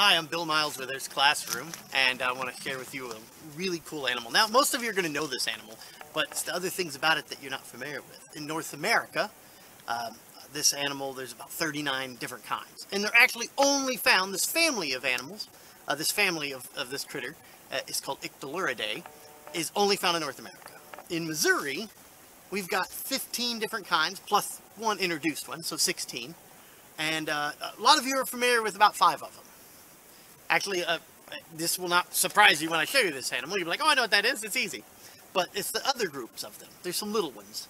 Hi, I'm Bill Miles with Earth's Classroom, and I want to share with you a really cool animal. Now, most of you are going to know this animal, but it's the other things about it that you're not familiar with. In North America, um, this animal, there's about 39 different kinds. And they're actually only found, this family of animals, uh, this family of, of this critter, uh, is called Ictaluridae, is only found in North America. In Missouri, we've got 15 different kinds, plus one introduced one, so 16. And uh, a lot of you are familiar with about five of them. Actually, uh, this will not surprise you when I show you this animal. You'll be like, oh, I know what that is. It's easy. But it's the other groups of them. There's some little ones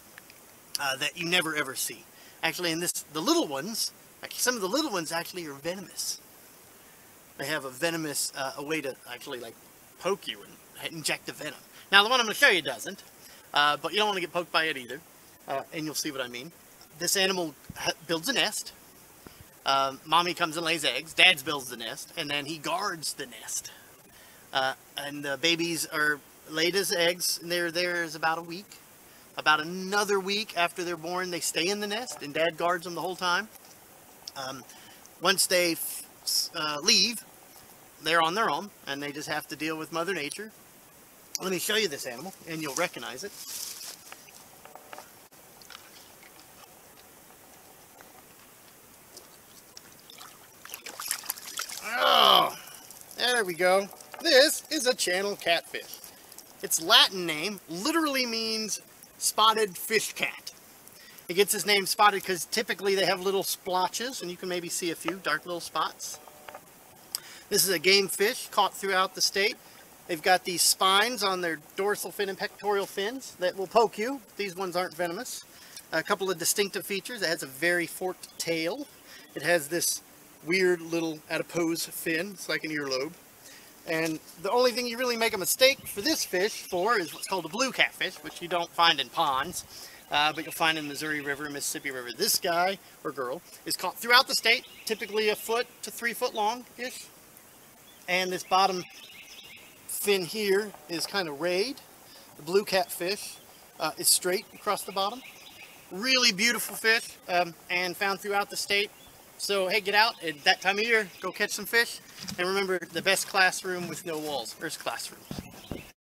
uh, that you never ever see. Actually, in this, the little ones, actually, some of the little ones actually are venomous. They have a venomous, uh, a way to actually like poke you and inject the venom. Now, the one I'm going to show you doesn't, uh, but you don't want to get poked by it either. Uh, and you'll see what I mean. This animal builds a nest um, mommy comes and lays eggs, dad builds the nest, and then he guards the nest. Uh, and the babies are laid as eggs, and they're there is about a week. About another week after they're born, they stay in the nest, and dad guards them the whole time. Um, once they uh, leave, they're on their own, and they just have to deal with Mother Nature. Let me show you this animal, and you'll recognize it. There we go. This is a channel catfish. Its Latin name literally means spotted fish cat. It gets its name spotted because typically they have little splotches, and you can maybe see a few dark little spots. This is a game fish caught throughout the state. They've got these spines on their dorsal fin and pectoral fins that will poke you. These ones aren't venomous. A couple of distinctive features. It has a very forked tail. It has this weird little adipose fin. It's like an earlobe. And the only thing you really make a mistake for this fish for is what's called a blue catfish, which you don't find in ponds, uh, but you'll find in Missouri River, Mississippi River. This guy, or girl, is caught throughout the state, typically a foot to three foot long-ish. And this bottom fin here is kind of rayed. The blue catfish uh, is straight across the bottom. Really beautiful fish um, and found throughout the state. So, hey, get out at that time of year, go catch some fish. And remember, the best classroom with no walls, Earth's Classroom.